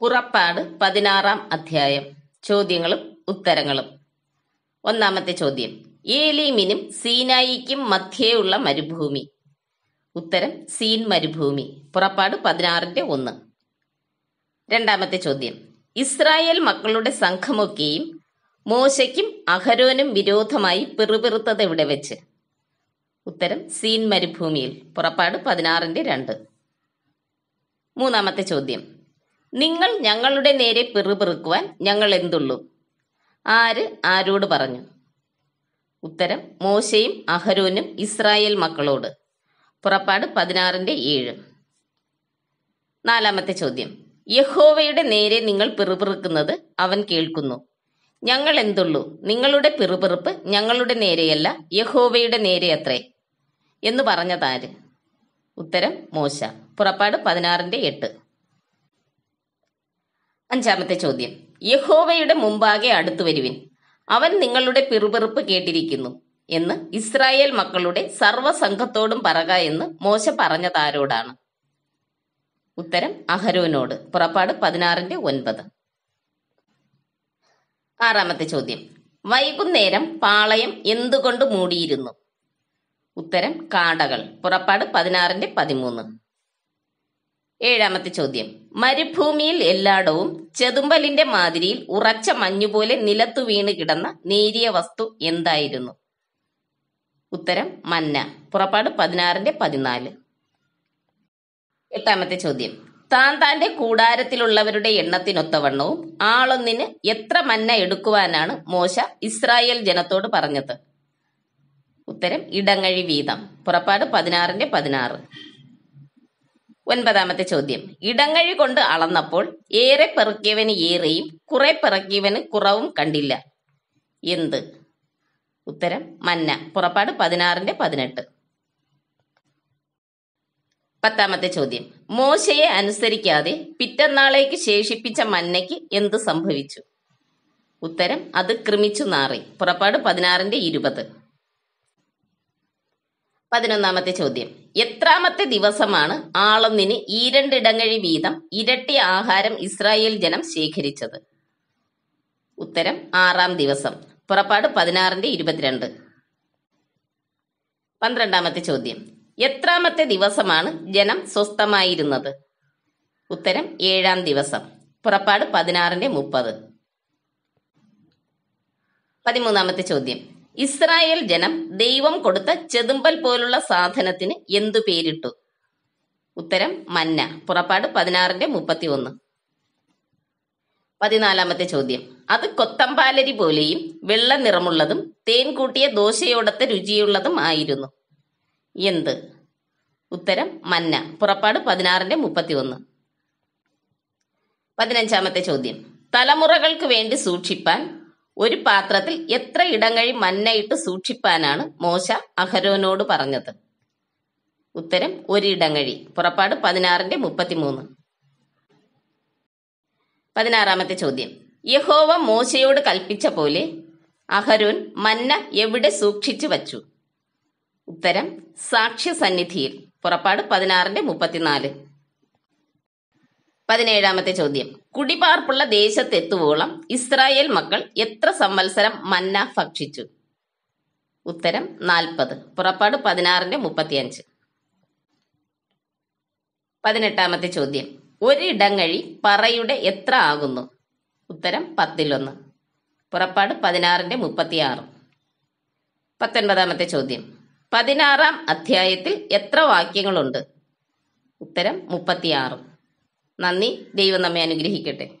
പുറപ്പാട് പതിനാറാം അധ്യായം. ചോദ്യങ്ങളും ഉത്തരങ്ങളും. ഒന്നാമത്തെ ചോദ്യം. ഏലീമിനും സീനായിക്കും മധ്യേയുള്ള മരുഭൂമി. ഉത്തരം സീൻ മരുഭൂമി. പുറപ്പാട് പതിനാറിന്റെ ഒന്ന്. രണ്ടാമത്തെ ചോദ്യം. ഇസ്രായേൽ മക്കളുടെ സംഘമൊക്കെയും മോശയ്ക്കും അഹരോനും വിരോധമായി പിറുപിറുത്തത് എവിടെ വെച്ച്? ഉത്തരം സീൻ മരുഭൂമിയിൽ. പുറപ്പാട് പതിനാറിന്റെ രണ്ട്. മൂന്നാമത്തെ ചോദ്യം. നിങ്ങൾ ഞങ്ങളുടെ നേരെ പിറുപിറുക്കുവാൻ ഞങ്ങൾ എന്തുള്ളൂ? ആര് ആരോട് പറഞ്ഞു? ഉത്തരം മോശയും അഹരോനും ഇസ്രായേൽ മക്കളോട്. പുറപ്പാട് പതിനാറിന്റെ ഏഴ്. നാലാമത്തെ ചോദ്യം. യഹോവയുടെ നേരെ നിങ്ങൾ പിറുപിറുക്കുന്നത് അവൻ കേൾക്കുന്നു. ഞങ്ങൾ എന്തുള്ളൂ? നിങ്ങളുടെ പിറുപിറുപ്പ് ഞങ്ങളുടെ നേരെയല്ല യഹോവയുടെ നേരെ അത്രേ എന്ന് പറഞ്ഞതാര്? ഉത്തരം മോശ. പുറപ്പാട് പതിനാറിന്റെ എട്ട്. അഞ്ചാമത്തെ ചോദ്യം. യഹോവയുടെ മുമ്പാകെ അടുത്തു വരുവിൻ. അവൻ നിങ്ങളുടെ പിറുപിറുപ്പ് കേട്ടിരിക്കുന്നു എന്ന് ഇസ്രായേൽ മക്കളുടെ സർവസംഘത്തോടും പറക എന്ന് മോശ പറഞ്ഞതാരോടാണ്? ഉത്തരം അഹരോനോട്. പുറപ്പാട് പതിനാറിന്റെ ഒൻപത്. ആറാമത്തെ ചോദ്യം. വൈകുന്നേരം പാളയം എന്തുകൊണ്ട് മൂടിയിരുന്നു? ഉത്തരം കാടകൾ. പുറപ്പാട് പതിനാറിന്റെ പതിമൂന്ന്. ഏഴാമത്തെ ചോദ്യം. മരുഭൂമിയിൽ എല്ലായിടവും ചെതുമ്പലിന്റെ മാതിരിയിൽ ഉറച്ച മഞ്ഞുപോലെ നിലത്തു വീണ് കിടന്ന നേരിയ വസ്തു എന്തായിരുന്നു? ഉത്തരം മന്ന. പുറപ്പാട് പതിനാറിന്റെ പതിനാല്. എട്ടാമത്തെ ചോദ്യം. താൻ താന്റെ കൂടാരത്തിലുള്ളവരുടെ എണ്ണത്തിനൊത്തവണ്ണവും ആളൊന്നിന് എത്ര മന്ന എടുക്കുവാനാണ് മോശ ഇസ്രായേൽ ജനത്തോട് പറഞ്ഞത്? ഉത്തരം ഇടങ്ങഴി വീതം. പുറപ്പാട് പതിനാറിന്റെ പതിനാറ്. ഒൻപതാമത്തെ ചോദ്യം. ഇടങ്ങഴി കൊണ്ട് അളന്നപ്പോൾ ഏറെ പെറുക്കിയവന് ഏറെയും കുറെ പെറുക്കിയവന് കുറവും കണ്ടില്ല. എന്ത്? ഉത്തരം മന്ന. പുറപ്പാട് പതിനാറിന്റെ പതിനെട്ട്. പത്താമത്തെ ചോദ്യം. മോശയെ അനുസരിക്കാതെ പിറ്റന്നാളേക്ക് ശേഷിപ്പിച്ച മന്നയ്ക്ക് എന്ത് സംഭവിച്ചു? ഉത്തരം അത് ക്രമിച്ചു നാറി. പുറപ്പാട് പതിനാറിന്റെ ഇരുപത്. പതിനൊന്നാമത്തെ ചോദ്യം. എത്രാമത്തെ ദിവസമാണ് ആളൊന്നിന് ഈ രണ്ടിടങ്ങഴി വീതം ഇരട്ടി ആഹാരം ഇസ്രായേൽ ജനം ശേഖരിച്ചത്? ഉത്തരം ആറാം ദിവസം. പുറപ്പാട് പതിനാറിന്റെ ഇരുപത്തിരണ്ട്. പന്ത്രണ്ടാമത്തെ ചോദ്യം. എത്രാമത്തെ ദിവസമാണ് ജനം സ്വസ്ഥമായിരുന്നത്? ഉത്തരം ഏഴാം ദിവസം. പുറപ്പാട് പതിനാറിന്റെ മുപ്പത്. പതിമൂന്നാമത്തെ ചോദ്യം. ഇസ്രായേൽ ജനം ദൈവം കൊടുത്ത ചെതുമ്പൽ പോലുള്ള സാധനത്തിന് എന്തു പേരിട്ടു? ഉത്തരം മന്ന. പുറപ്പാട് പതിനാറിന്റെ മുപ്പത്തി ഒന്ന് പതിനാലാമത്തെ ചോദ്യം. അത് കൊത്തമ്പാലരി പോലെയും വെള്ള നിറമുള്ളതും തേൻ കൂട്ടിയ ദോശയോടത്തെ രുചിയുള്ളതും ആയിരുന്നു. എന്ത്? ഉത്തരം മന്ന. പുറപ്പാട് പതിനാറിന്റെ മുപ്പത്തി ഒന്ന് പതിനഞ്ചാമത്തെ ചോദ്യം. തലമുറകൾക്ക് വേണ്ടി സൂക്ഷിപ്പാൻ ഒരു പാത്രത്തിൽ എത്ര ഇടങ്ങഴി മന്നയിട്ട് സൂക്ഷിപ്പാനാണ് മോശ അഹരോനോട് പറഞ്ഞത്? ഉത്തരം ഒരു ഇടങ്ങഴി പുറപ്പാട് പതിനാറിന്റെ മുപ്പത്തിമൂന്ന്. പതിനാറാമത്തെ ചോദ്യം. യഹോവ മോശയോട് കൽപ്പിച്ച പോലെ അഹരോൻ മന്ന എവിടെ സൂക്ഷിച്ചു വച്ചു? ഉത്തരം സാക്ഷ്യസന്നിധിയിൽ. പുറപ്പാട് പതിനാറിന്റെ മുപ്പത്തിനാല്. പതിനേഴാമത്തെ ചോദ്യം. കുടിപാർപ്പുള്ള ദേശത്തെത്തുവോളം ഇസ്രായേൽ മക്കൾ എത്ര സംവത്സരം മന്ന ഭക്ഷിച്ചു? ഉത്തരം നാൽപ്പത്. പുറപ്പാട് പതിനാറിന്റെ മുപ്പത്തിയഞ്ച്. പതിനെട്ടാമത്തെ ചോദ്യം. ഒരിടങ്ങഴി പറയുടെ എത്ര ആകുന്നു? ഉത്തരം പത്തിലൊന്ന്. പുറപ്പാട് പതിനാറിന്റെ മുപ്പത്തിയാറ്. പത്തൊൻപതാമത്തെ ചോദ്യം. പതിനാറാം അധ്യായത്തിൽ എത്ര വാക്യങ്ങളുണ്ട്? ഉത്തരം മുപ്പത്തിയാറ്. നന്ദി. ദൈവം നമ്മെ അനുഗ്രഹിക്കട്ടെ.